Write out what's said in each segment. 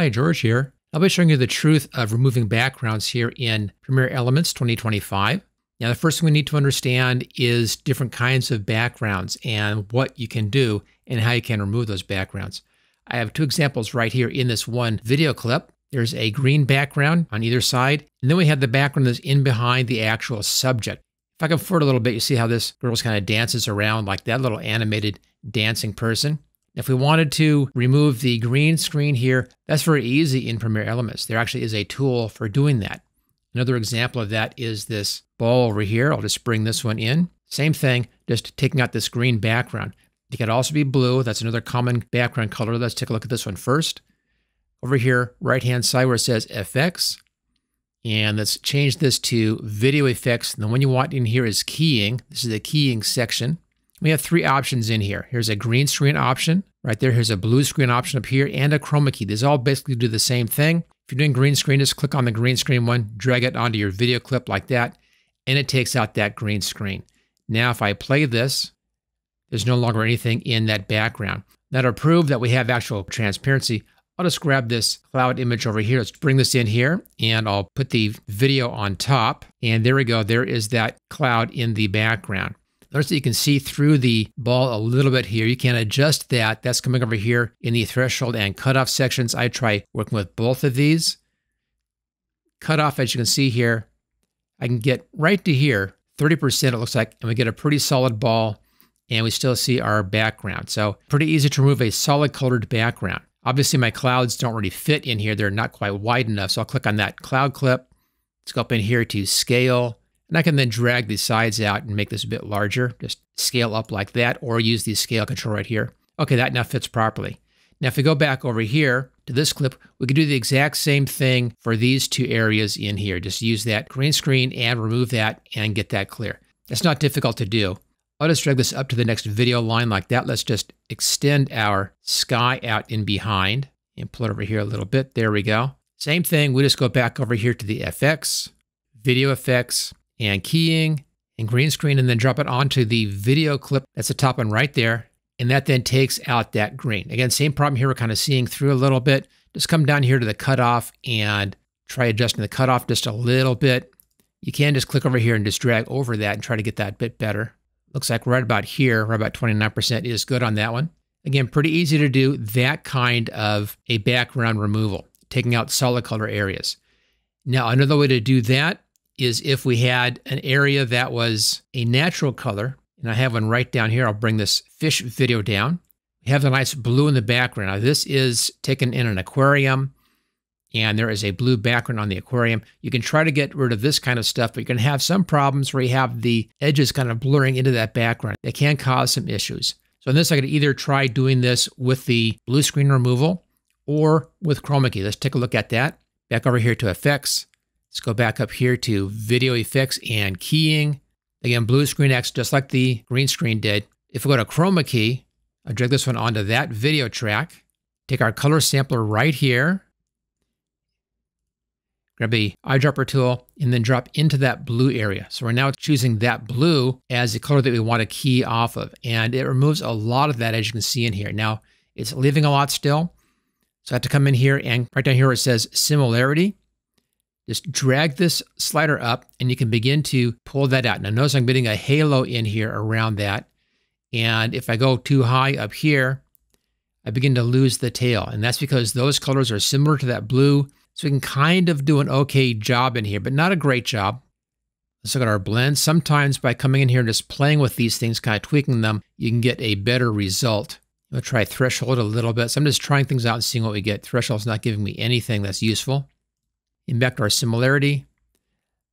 Hi, George here. I'll be showing you the truth of removing backgrounds here in Premiere Elements 2025. Now, the first thing we need to understand is different kinds of backgrounds and what you can do and how you can remove those backgrounds. I have two examples right here in this one video clip. There's a green background on either side, and then we have the background that's in behind the actual subject. If I can forward a little bit, you see how this girl's kind of dances around like that little animated dancing person. If we wanted to remove the green screen here, that's very easy in Premiere Elements. There actually is a tool for doing that. Another example of that is this ball over here. I'll just bring this one in. Same thing, just taking out this green background. It could also be blue. That's another common background color. Let's take a look at this one first. Over here, right-hand side where it says FX. And let's change this to video effects. And the one you want in here is keying. This is the keying section. We have three options in here. Here's a green screen option right there. Here's a blue screen option up here and a chroma key. These all basically do the same thing. If you're doing green screen, just click on the green screen one, drag it onto your video clip like that, and it takes out that green screen. Now, if I play this, there's no longer anything in that background. That'll prove that we have actual transparency. I'll just grab this cloud image over here. Let's bring this in here and I'll put the video on top. And there we go. There is that cloud in the background. Notice that you can see through the ball a little bit here. You can adjust that. That's coming over here in the threshold and cutoff sections. I try working with both of these. Cutoff, as you can see here, I can get right to here, 30% it looks like, and we get a pretty solid ball, and we still see our background. So pretty easy to remove a solid colored background. Obviously, my clouds don't really fit in here. They're not quite wide enough. So I'll click on that cloud clip. Let's go up in here to scale, and I can then drag the sides out and make this a bit larger, just scale up like that, or use the scale control right here. Okay, that now fits properly. Now, if we go back over here to this clip, we can do the exact same thing for these two areas in here. Just use that green screen and remove that and get that clear. It's not difficult to do. I'll just drag this up to the next video line like that. Let's just extend our sky out in behind and pull it over here a little bit. There we go. Same thing, we just go back over here to the FX, video effects, and keying and green screen and then drop it onto the video clip that's the top one right there. And that then takes out that green. Again, same problem here. We're kind of seeing through a little bit. Just come down here to the cutoff and try adjusting the cutoff just a little bit. You can just click over here and just drag over that and try to get that bit better. Looks like right about here, right about 29% is good on that one. Again, pretty easy to do that kind of a background removal, taking out solid color areas. Now, another way to do that is if we had an area that was a natural color, and I have one right down here. I'll bring this fish video down. We have the nice blue in the background. Now, this is taken in an aquarium, and there is a blue background on the aquarium. You can try to get rid of this kind of stuff, but you can have some problems where you have the edges kind of blurring into that background. It can cause some issues. So in this, I could either try doing this with the blue screen removal or with chroma key. Let's take a look at that. Back over here to effects. Let's go back up here to video effects and keying. Again, blue screen X, just like the green screen did. If we go to chroma key, I drag this one onto that video track. Take our color sampler right here. Grab the eyedropper tool and then drop into that blue area. So we're now choosing that blue as the color that we want to key off of. And it removes a lot of that as you can see in here. Now it's leaving a lot still. So I have to come in here and right down here where it says similarity. Just drag this slider up and you can begin to pull that out. Now notice I'm getting a halo in here around that. And if I go too high up here, I begin to lose the tail. And that's because those colors are similar to that blue. So we can kind of do an okay job in here, but not a great job. Let's look at our blend. Sometimes by coming in here and just playing with these things, kind of tweaking them, you can get a better result. To try threshold a little bit. So I'm just trying things out and seeing what we get. Threshold's not giving me anything that's useful in our similarity.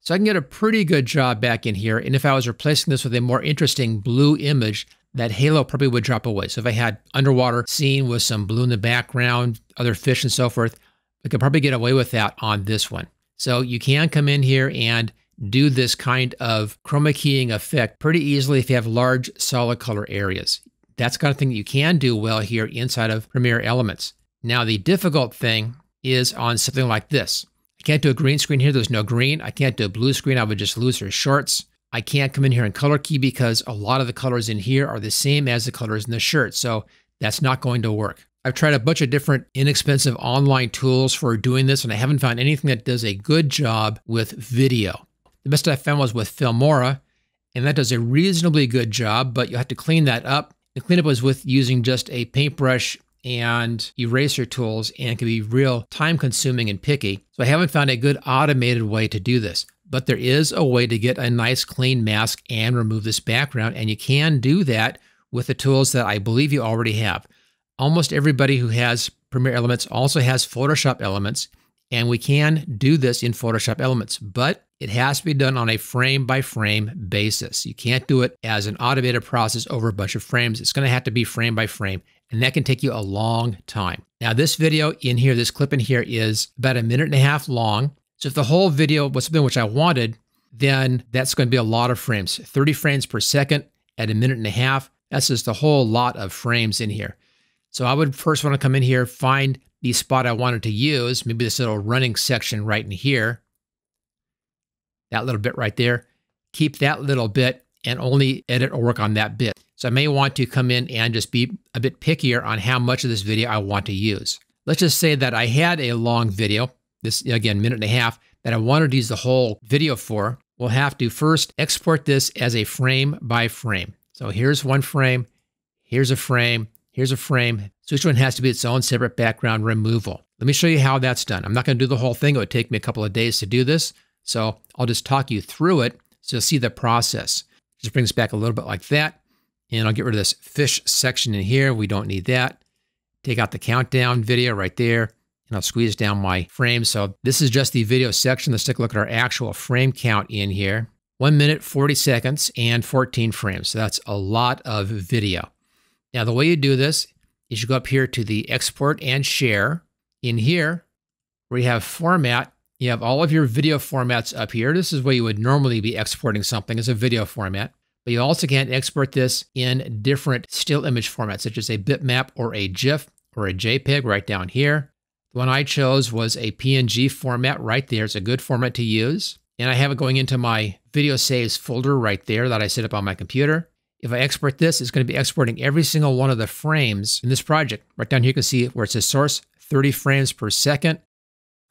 So I can get a pretty good job back in here. And if I was replacing this with a more interesting blue image, that halo probably would drop away. So if I had underwater scene with some blue in the background, other fish and so forth, I could probably get away with that on this one. So you can come in here and do this kind of chroma keying effect pretty easily if you have large solid color areas. That's kind of thing that you can do well here inside of Premiere Elements. Now the difficult thing is on something like this. Can't do a green screen here. There's no green. I can't do a blue screen. I would just lose her shorts. I can't come in here and color key because a lot of the colors in here are the same as the colors in the shirt. So that's not going to work. I've tried a bunch of different inexpensive online tools for doing this, and I haven't found anything that does a good job with video. The best I found was with Filmora, and that does a reasonably good job, but you have to clean that up. The cleanup was with using just a paintbrush and eraser tools and can be real time consuming and picky. So I haven't found a good automated way to do this. But there is a way to get a nice clean mask and remove this background, and you can do that with the tools that I believe you already have. Almost everybody who has Premiere Elements also has Photoshop Elements, and we can do this in Photoshop Elements, but it has to be done on a frame by frame basis. You can't do it as an automated process over a bunch of frames. It's going to have to be frame by frame, and that can take you a long time. Now, this video in here, this clip in here is about a minute and a half long. So if the whole video was something which I wanted, then that's going to be a lot of frames. 30 frames per second at a minute and a half. That's just a whole lot of frames in here. So I would first want to come in here, find the spot I wanted to use, maybe this little running section right in here. That little bit right there. Keep that little bit and only edit or work on that bit. So I may want to come in and just be a bit pickier on how much of this video I want to use. Let's just say that I had a long video, this again, minute and a half, that I wanted to use the whole video for. We'll have to first export this as a frame by frame. So here's one frame, here's a frame, Here's a frame. So each one has to be its own separate background removal. Let me show you how that's done. I'm not going to do the whole thing. It would take me a couple of days to do this. So I'll just talk you through it so you'll see the process. Just bring this back a little bit like that. And I'll get rid of this fish section in here. We don't need that. Take out the countdown video right there. And I'll squeeze down my frame. So this is just the video section. Let's take a look at our actual frame count in here. 1 minute, 40 seconds, and 14 frames. So that's a lot of video. Now, the way you do this is you go up here to the export and share. In here, where you have format, you have all of your video formats up here. This is where you would normally be exporting something as a video format. But you also can export this in different still image formats, such as a bitmap or a GIF or a JPEG right down here. The one I chose was a PNG format right there. It's a good format to use. And I have it going into my video saves folder right there that I set up on my computer. If I export this, it's going to be exporting every single one of the frames in this project. Right down here, you can see where it says source 30 frames per second.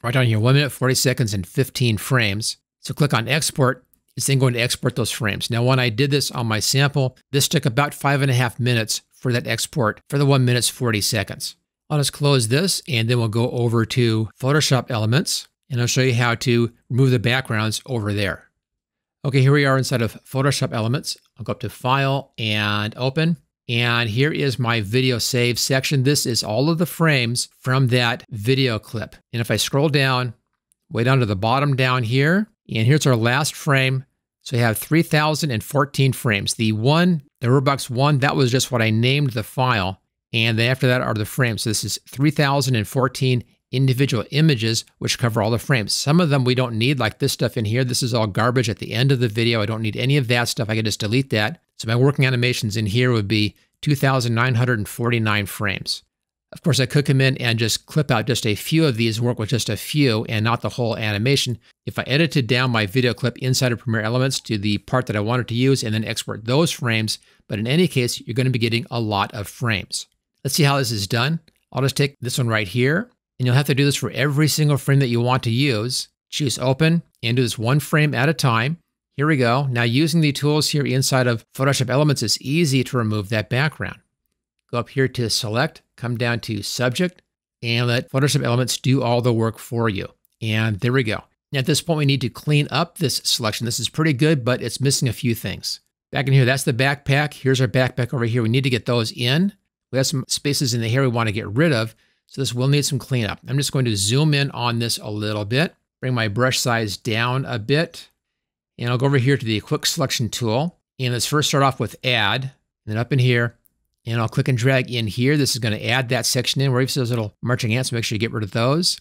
Right down here, 1 minute, 40 seconds, and 15 frames. So click on export. It's then going to export those frames. Now, when I did this on my sample, this took about five and a half minutes for that export for the 1 minutes, 40 seconds. I'll just close this and then we'll go over to Photoshop Elements and I'll show you how to remove the backgrounds over there. Okay, here we are inside of Photoshop Elements. I'll go up to File and Open. And here is my video save section. This is all of the frames from that video clip. And if I scroll down, way down to the bottom down here, and here's our last frame. So we have 3,014 frames. The one, the Robux one, that was just what I named the file. And then after that are the frames. So this is 3,014 individual images which cover all the frames. Some of them we don't need, like this stuff in here. This is all garbage at the end of the video. I don't need any of that stuff. I can just delete that. So my working animations in here would be 2,949 frames. Of course, I could come in and just clip out just a few of these, work with just a few and not the whole animation. If I edited down my video clip inside of Premiere Elements to the part that I wanted to use and then export those frames, but in any case, you're going to be getting a lot of frames. Let's see how this is done. I'll just take this one right here and you'll have to do this for every single frame that you want to use. Choose open and do this one frame at a time. Here we go. Now using the tools here inside of Photoshop Elements, it's easy to remove that background. Go up here to select, come down to subject, and let Photoshop Elements do all the work for you. And there we go. Now at this point, we need to clean up this selection. This is pretty good, but it's missing a few things. Back in here, that's the backpack. Here's our backpack over here. We need to get those in. We have some spaces in the hair we want to get rid of. So this will need some cleanup. I'm just going to zoom in on this a little bit, bring my brush size down a bit, and I'll go over here to the quick selection tool. And let's first start off with add, and then up in here, and I'll click and drag in here. This is going to add that section in where see those little marching ants. Make sure you get rid of those.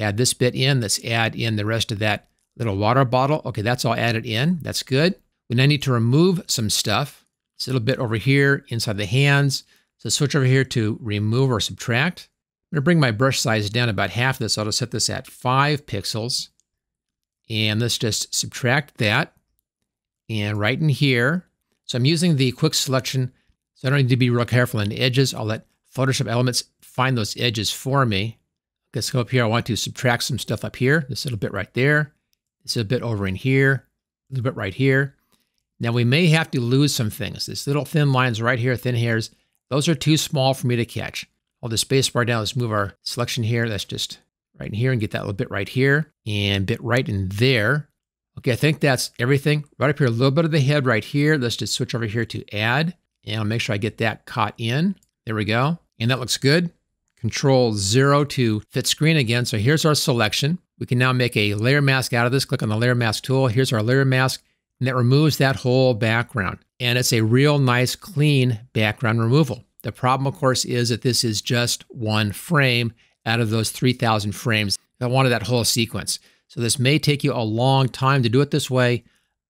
Add this bit in. Let's add in the rest of that little water bottle. Okay, that's all added in. That's good. We now need to remove some stuff. This little bit over here inside the hands. So switch over here to remove or subtract. I'm going to bring my brush size down about half of this. I'll just set this at 5 pixels. And let's just subtract that. And right in here, so I'm using the quick selection, so I don't need to be real careful in the edges. I'll let Photoshop Elements find those edges for me. Let's go up here. I want to subtract some stuff up here. This little bit right there. This little bit over in here. A little bit right here. Now we may have to lose some things. This little thin lines right here, thin hairs, those are too small for me to catch. Hold the space bar down. Let's move our selection here. That's just right in here and get that little bit right here and bit right in there. Okay, I think that's everything. Right up here, a little bit of the head right here. Let's just switch over here to add and I'll make sure I get that caught in. There we go. And that looks good. Control zero to fit screen again. So here's our selection. We can now make a layer mask out of this. Click on the layer mask tool. Here's our layer mask and that removes that whole background. And it's a real nice, clean background removal. The problem, of course, is that this is just one frame out of those 3,000 frames. I wanted that whole sequence. So this may take you a long time to do it this way,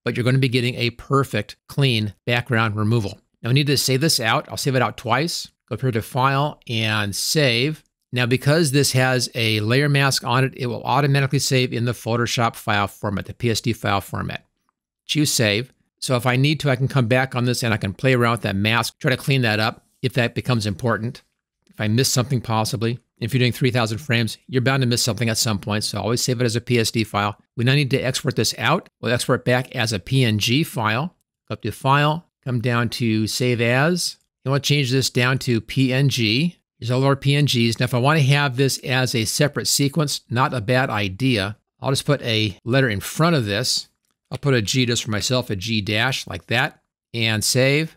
but you're going to be getting a perfect, clean background removal. Now I need to save this out. I'll save it out twice. Go up here to File and Save. Now, because this has a layer mask on it, it will automatically save in the Photoshop file format, the PSD file format. Choose Save. So if I need to, I can come back on this and I can play around with that mask, try to clean that up if that becomes important. If I miss something possibly, if you're doing 3000 frames, you're bound to miss something at some point. So always save it as a PSD file. We now need to export this out. We'll export back as a PNG file. Go up to File, come down to Save As. You want to change this down to PNG. Here's all our PNGs. Now, if I want to have this as a separate sequence, not a bad idea. I'll just put a letter in front of this. I'll put a G just for myself, a G dash like that, and save,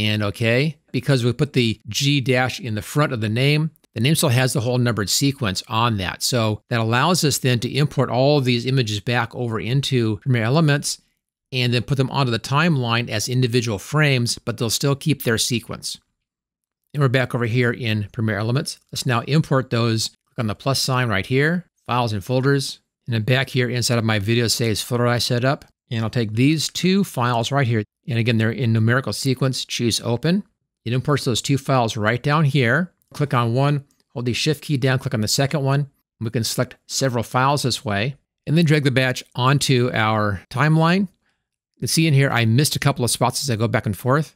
and okay. Because we put the G dash in the front of the name, the name still has the whole numbered sequence on that. So that allows us then to import all of these images back over into Premiere Elements and then put them onto the timeline as individual frames, but they'll still keep their sequence. And we're back over here in Premiere Elements. Let's now import those. Click on the plus sign right here, Files and Folders. And then back here inside of my video saves folder I set up. And I'll take these two files right here. And again, they're in numerical sequence. Choose Open. It imports those two files right down here. Click on one, hold the Shift key down, click on the second one. We can select several files this way. And then drag the batch onto our timeline. You can see in here, I missed a couple of spots as I go back and forth.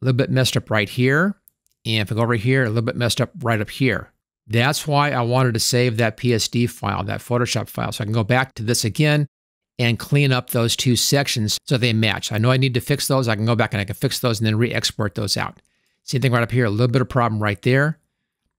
A little bit messed up right here. And if I go over here, a little bit messed up right up here. That's why I wanted to save that PSD file, that Photoshop file. So I can go back to this again and clean up those two sections so they match. I know I need to fix those. I can go back and I can fix those and then re-export those out. Same thing right up here, a little bit of problem right there.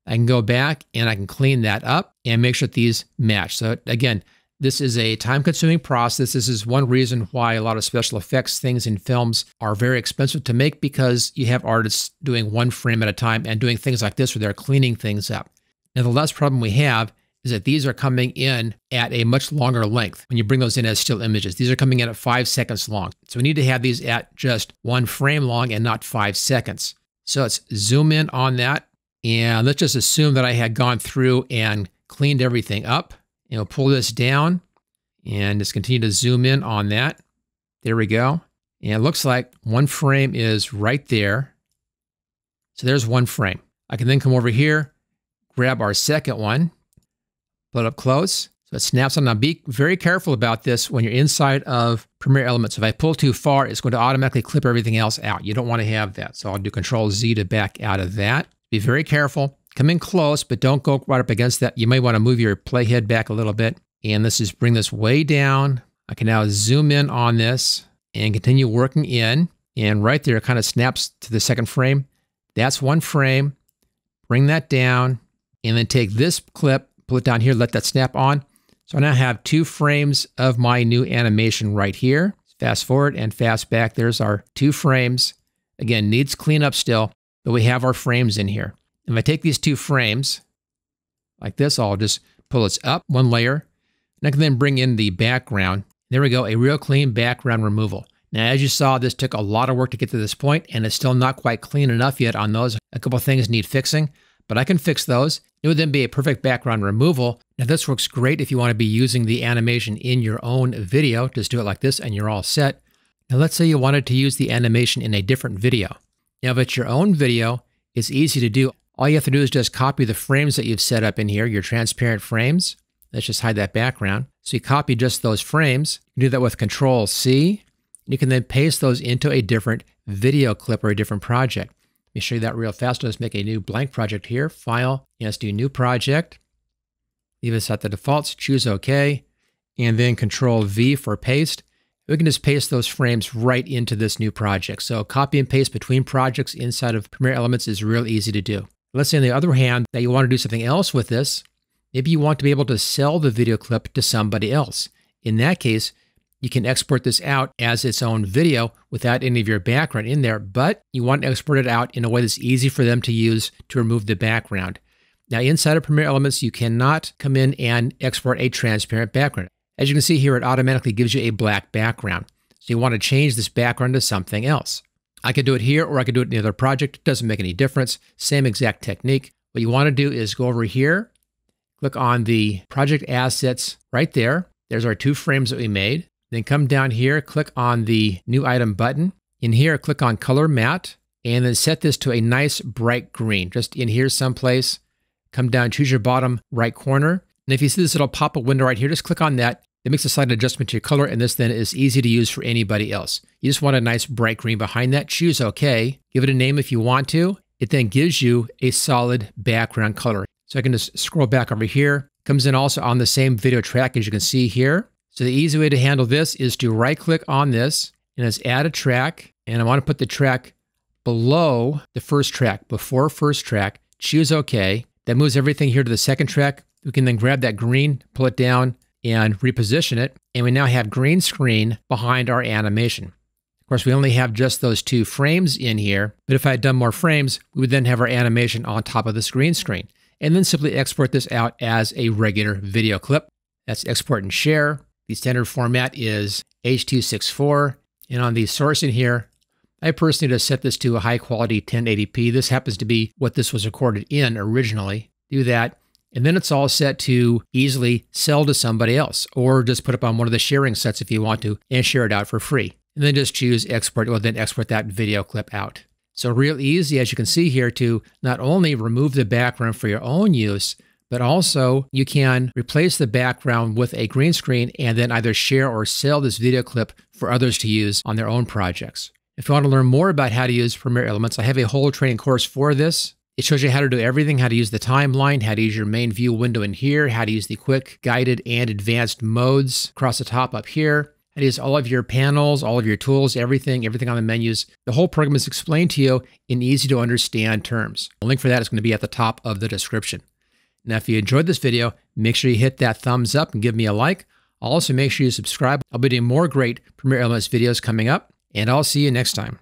I can go back and I can clean that up and make sure that these match. So again, this is a time consuming process. This is one reason why a lot of special effects things in films are very expensive to make because you have artists doing one frame at a time and doing things like this where they're cleaning things up. Now, the last problem we have is that these are coming in at a much longer length when you bring those in as still images. These are coming in at five seconds long. So we need to have these at just one frame long and not five seconds. So let's zoom in on that. And let's just assume that I had gone through and cleaned everything up. And we'll pull this down and just continue to zoom in on that. There we go. And it looks like one frame is right there. So there's one frame. I can then come over here, grab our second one, it up close. So it snaps on. Now be very careful about this when you're inside of Premiere Elements. If I pull too far, it's going to automatically clip everything else out. You don't want to have that. So I'll do Control Z to back out of that. Be very careful. Come in close, but don't go right up against that. You may want to move your playhead back a little bit. And let's just bring this way down. I can now zoom in on this and continue working in. And right there, it kind of snaps to the second frame. That's one frame. Bring that down. And then take this clip, pull it down here, let that snap on. So I now have two frames of my new animation right here. Fast forward and fast back. There's our two frames. Again, needs cleanup still, but we have our frames in here. If I take these two frames like this, I'll just pull this up one layer. And I can then bring in the background. There we go, a real clean background removal. Now, as you saw, this took a lot of work to get to this point, and it's still not quite clean enough yet on those. A couple things need fixing, but I can fix those. It would then be a perfect background removal. Now, this works great if you want to be using the animation in your own video. Just do it like this, and you're all set. Now, let's say you wanted to use the animation in a different video. Now, if it's your own video, it's easy to do. All you have to do is just copy the frames that you've set up in here, your transparent frames. Let's just hide that background. So you copy just those frames. You do that with Control C. You can then paste those into a different video clip or a different project. Me show you that real fast. Let's make a new blank project here. File, let's do new project. Leave this at the defaults, choose OK, and then Control V for paste. We can just paste those frames right into this new project. So copy and paste between projects inside of Premiere Elements is real easy to do. Let's say on the other hand that you want to do something else with this. Maybe you want to be able to sell the video clip to somebody else. In that case, you can export this out as its own video without any of your background in there, but you want to export it out in a way that's easy for them to use to remove the background. Now, inside of Premiere Elements, you cannot come in and export a transparent background. As you can see here, it automatically gives you a black background. So you want to change this background to something else. I could do it here or I could do it in the other project. It doesn't make any difference. Same exact technique. What you want to do is go over here, click on the project assets right there. There's our two frames that we made. Then come down here, click on the new item button. In here, click on color matte and then set this to a nice bright green, just in here someplace. Come down, choose your bottom right corner. And if you see this little pop-up window right here, just click on that. It makes a slight adjustment to your color, and this then is easy to use for anybody else. You just want a nice bright green behind that. Choose OK. Give it a name if you want to. It then gives you a solid background color. So I can just scroll back over here. Comes in also on the same video track as you can see here. So the easy way to handle this is to right click on this and let's add a track. And I want to put the track below the first track, before first track, choose OK. That moves everything here to the second track. We can then grab that green, pull it down, and reposition it. And we now have green screen behind our animation. Of course, we only have just those two frames in here, but if I had done more frames, we would then have our animation on top of this green screen. And then simply export this out as a regular video clip. That's export and share. The standard format is H.264. And on the source in here, I personally just set this to a high quality 1080p. This happens to be what this was recorded in originally. Do that. And then it's all set to easily sell to somebody else or just put up on one of the sharing sets if you want to and share it out for free. And then just choose export, well, then export that video clip out. So real easy, as you can see here, to not only remove the background for your own use, but also you can replace the background with a green screen and then either share or sell this video clip for others to use on their own projects. If you want to learn more about how to use Premiere Elements, I have a whole training course for this. It shows you how to do everything, how to use the timeline, how to use your main view window in here, how to use the quick, guided, and advanced modes across the top up here, to use all of your panels, all of your tools, everything, everything on the menus. The whole program is explained to you in easy to understand terms. The link for that is going to be at the top of the description. Now, if you enjoyed this video, make sure you hit that thumbs up and give me a like. Also, make sure you subscribe. I'll be doing more great Premiere Elements videos coming up, and I'll see you next time.